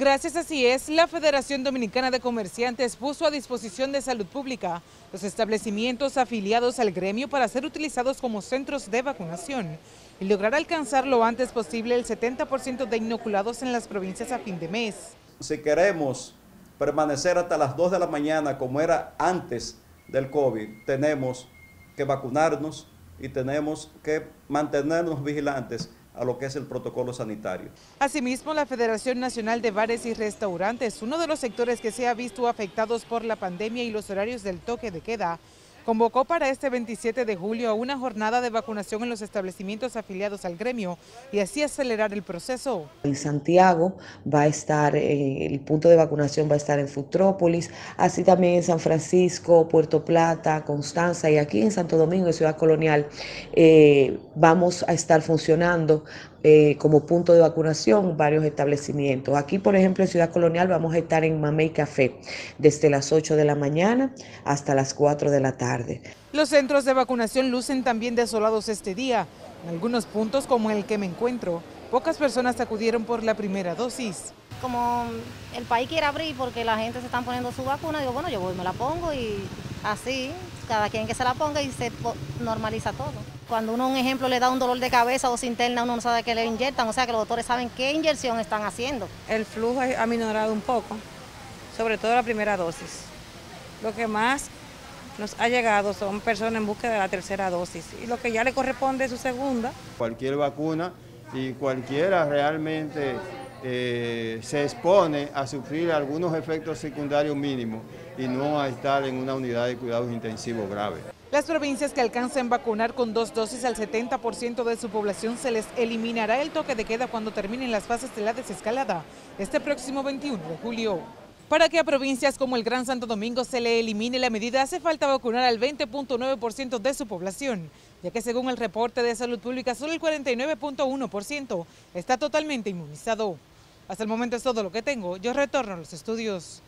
Gracias así es, la Federación Dominicana de Comerciantes puso a disposición de salud pública los establecimientos afiliados al gremio para ser utilizados como centros de vacunación y lograr alcanzar lo antes posible el 70% de inoculados en las provincias a fin de mes. Si queremos permanecer hasta las 2 de la mañana como era antes del COVID, tenemos que vacunarnos y tenemos que mantenernos vigilantes a lo que es el protocolo sanitario. Asimismo, la Federación Nacional de Bares y Restaurantes, uno de los sectores que se ha visto afectados por la pandemia y los horarios del toque de queda, convocó para este 27 de julio a una jornada de vacunación en los establecimientos afiliados al gremio y así acelerar el proceso. En Santiago va a estar, eh, el punto de vacunación va a estar en Futrópolis, así también en San Francisco, Puerto Plata, Constanza y aquí en Santo Domingo, en Ciudad Colonial, eh, vamos a estar funcionando eh, como punto de vacunación varios establecimientos. Aquí, por ejemplo, en Ciudad Colonial vamos a estar en Mamey Café desde las 8 de la mañana hasta las 4 de la tarde. Los centros de vacunación lucen también desolados este día. En algunos puntos, como el que me encuentro, pocas personas acudieron por la primera dosis. Como el país quiere abrir porque la gente se está poniendo su vacuna, digo, bueno, yo voy, me la pongo y así, cada quien que se la ponga y se normaliza todo. Cuando uno, un ejemplo, le da un dolor de cabeza o se interna, uno no sabe qué le inyectan, o sea que los doctores saben qué inyección están haciendo. El flujo ha minorado un poco, sobre todo la primera dosis. Lo que más nos ha llegado son personas en búsqueda de la tercera dosis y lo que ya le corresponde es su segunda. Cualquier vacuna y cualquiera realmente eh, se expone a sufrir algunos efectos secundarios mínimos y no a estar en una unidad de cuidados intensivos grave. Las provincias que alcancen vacunar con dos dosis al 70% de su población se les eliminará el toque de queda cuando terminen las fases de la desescalada este próximo 21 de julio. Para que a provincias como el Gran Santo Domingo se le elimine la medida hace falta vacunar al 20.9% de su población, ya que según el reporte de salud pública solo el 49.1% está totalmente inmunizado. Hasta el momento es todo lo que tengo. Yo retorno a los estudios.